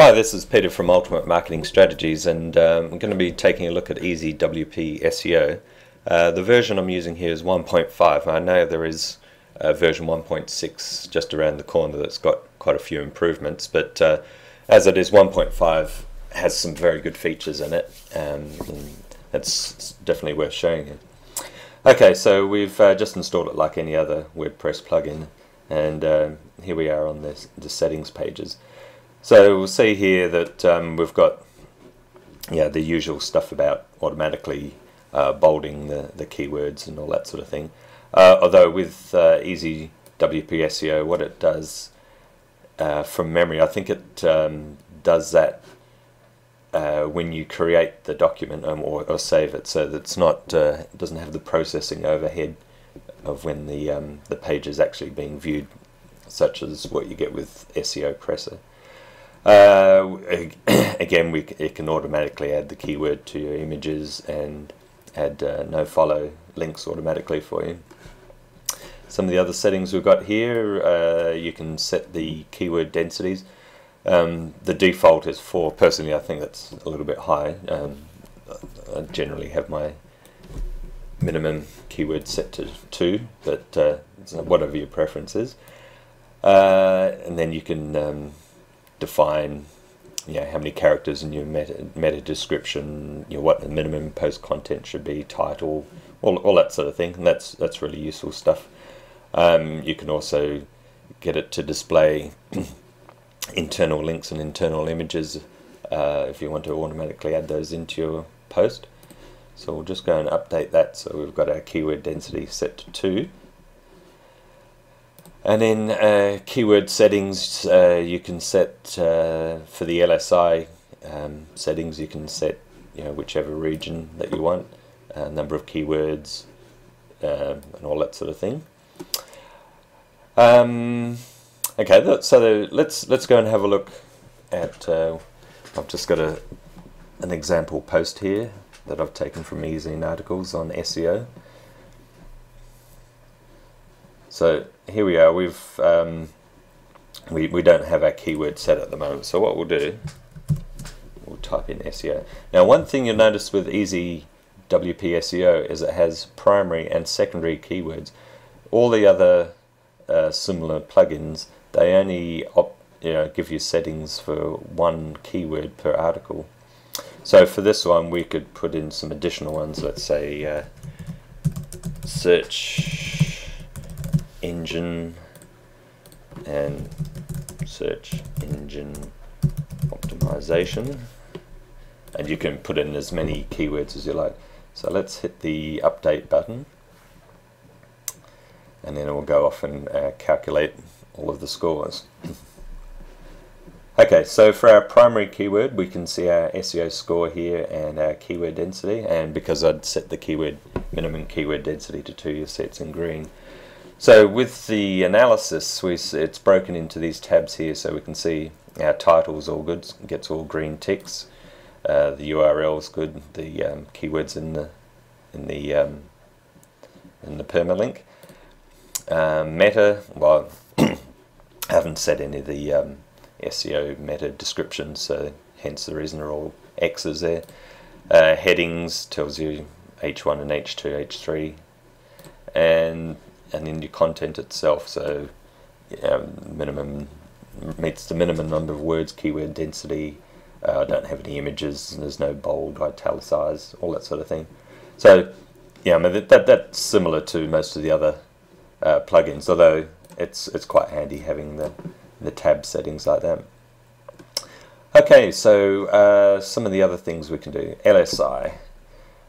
Hi, this is Peter from Ultimate Marketing Strategies, and um, I'm going to be taking a look at Easy WP SEO. Uh, the version I'm using here is 1.5. I know there is a version 1.6 just around the corner that's got quite a few improvements, but uh, as it is 1.5 has some very good features in it, um, and it's definitely worth showing you. Okay, so we've uh, just installed it like any other WordPress plugin, and uh, here we are on the, the settings pages. So we'll see here that um, we've got yeah the usual stuff about automatically uh, bolding the, the keywords and all that sort of thing. Uh, although with uh, Easy WP SEO, what it does uh, from memory, I think it um, does that uh, when you create the document um, or, or, save it, so that it's not uh, it doesn't have the processing overhead of when the um, the page is actually being viewed, such as what you get with SEOPressor. Uh, again, we, it can automatically add the keyword to your images and add uh, no follow links automatically for you. Some of the other settings we've got here, uh, you can set the keyword densities. Um, the default is 4. Personally, I think that's a little bit high. Um, I generally have my minimum keyword set to 2, but uh, whatever your preference is. Uh, and then you can um, define you know, how many characters in your meta, meta description, you know, what the minimum post content should be, title, all, all that sort of thing. And that's that's really useful stuff. Um, you can also get it to display internal links and internal images uh, if you want to automatically add those into your post. So we'll just go and update that. So we've got our keyword density set to 2. And in uh, keyword settings, uh, you can set uh, for the LSI um, settings, you can set you know whichever region that you want, uh, number of keywords, um, and all that sort of thing. Um, okay, so let's let's go and have a look at. Uh, I've just got a an example post here that I've taken from Ezine articles on SEO. So here we are. We've um, we we don't have our keyword set at the moment. So what we'll do, we'll type in SEO. Now, one thing you'll notice with Easy WP SEO is it has primary and secondary keywords. All the other uh, similar plugins they only you know, give you settings for one keyword per article. So for this one, we could put in some additional ones. Let's say uh, search engine and search engine optimization. And you can put in as many keywords as you like. So let's hit the update button. And then it will go off and uh, calculate all of the scores. Okay so for our primary keyword we can see our SEO score here and our keyword density. And because I'd set the keyword minimum keyword density to 2 you it's in green so with the analysis, we, it's broken into these tabs here so we can see our title's all good, gets all green ticks. Uh, the URL is good, the um, keywords in the in the um, in the permalink. Um, meta, well, I haven't set any of the um, SEO meta descriptions, so hence the reason they're all X's there. Uh, headings tells you H1 and H2, H3, and and in your content itself. So yeah, minimum meets the minimum number of words, keyword density. Uh, I don't have any images. There's no bold, italicized, all that sort of thing. So yeah, I mean that, that that's similar to most of the other uh, plugins, although it's it's quite handy having the the tab settings like that. Okay, so uh, some of the other things we can do. LSI.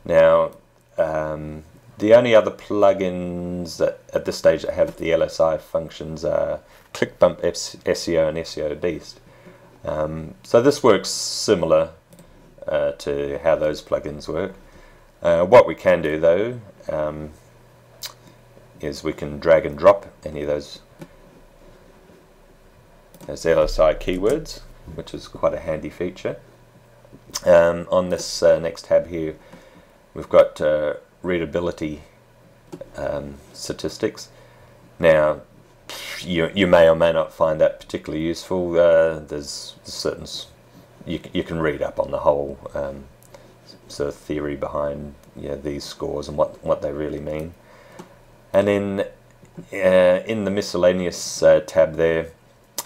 Now, um, the only other plugins that at this stage that have the LSI functions are ClickBump SEO and SEO Beast. Um, so this works similar uh, to how those plugins work. Uh, what we can do though um, is we can drag and drop any of those as LSI keywords, which is quite a handy feature. Um, on this uh, next tab here, we've got uh, readability um, statistics. Now, you, you may or may not find that particularly useful. Uh, there's certain you you can read up on the whole um, sort of theory behind you know, these scores and what what they really mean. And then uh, in the miscellaneous uh, tab there,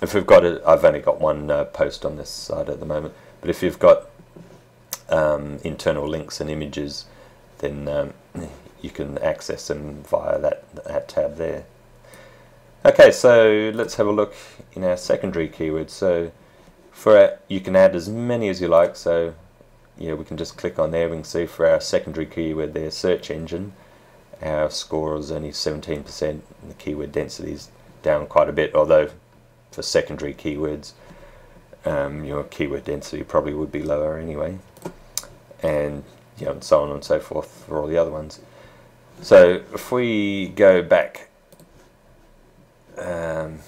if we've got it, I've only got one uh, post on this side at the moment, but if you've got um, internal links and images, then um, you can access them via that, that tab there. Okay, so let's have a look in our secondary keywords. So for our, you can add as many as you like. So yeah, we can just click on there. We can see for our secondary keyword there, search engine, our score is only 17%. The keyword density is down quite a bit, although for secondary keywords, um, your keyword density probably would be lower anyway, and you know, and so on and so forth for all the other ones. So if we go back, um,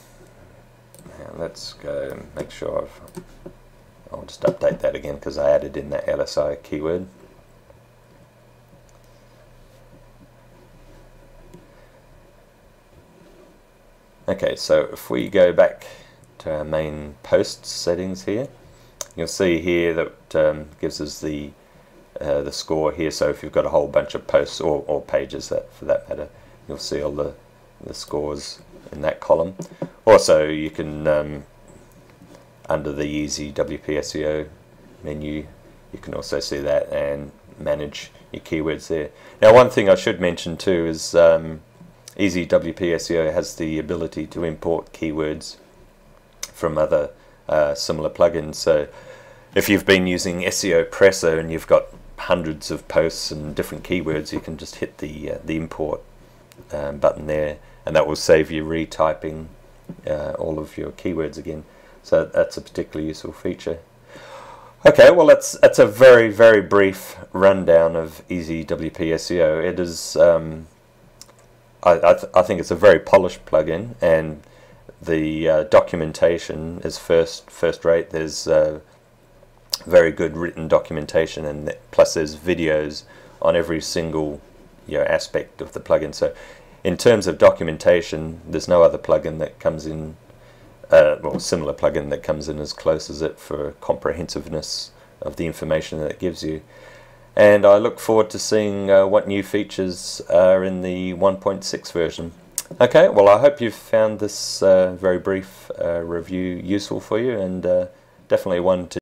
let's go make sure I've, I'll just update that again because I added in that LSI keyword. Okay, so if we go back to our main post settings here, you'll see here that um, gives us the uh, the score here. So if you've got a whole bunch of posts or, or pages that for that matter, you'll see all the the scores in that column. Also, you can um, under the Easy WP SEO menu, you can also see that and manage your keywords there. Now, one thing I should mention too is um, Easy WP SEO has the ability to import keywords from other uh, similar plugins. So if you've been using SEOPressor and you've got hundreds of posts and different keywords, you can just hit the uh, the import um, button there, and that will save you retyping uh, all of your keywords again. So that's a particularly useful feature. Okay, well that's that's a very very brief rundown of Easy WP SEO. It is um, I, I, th I, think it's a very polished plugin, and the uh, documentation is first first rate. There's uh, very good written documentation, and th plus there's videos on every single you know, aspect of the plugin. So, in terms of documentation, there's no other plugin that comes in, uh, well, similar plugin that comes in as close as it for comprehensiveness of the information that it gives you and I look forward to seeing uh, what new features are in the 1.6 version. Okay, well I hope you've found this uh, very brief uh, review useful for you and uh, definitely one to